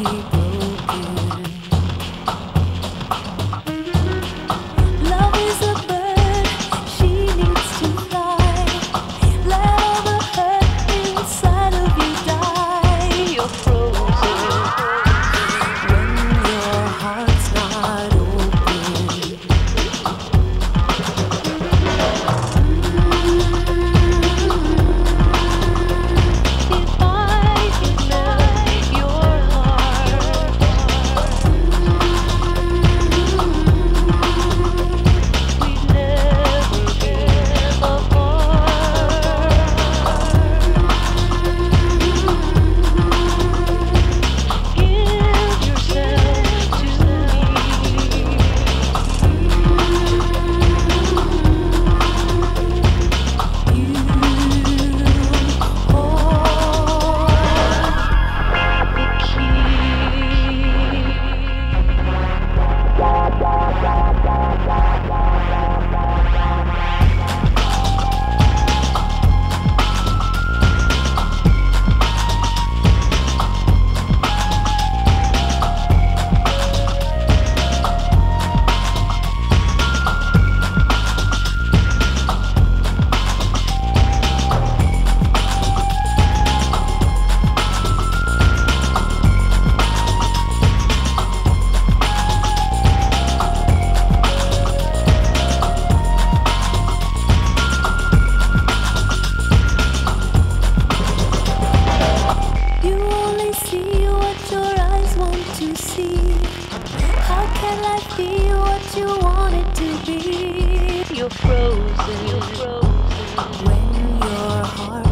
You. How can I be what you wanted to be? You're frozen, frozen. when your heart.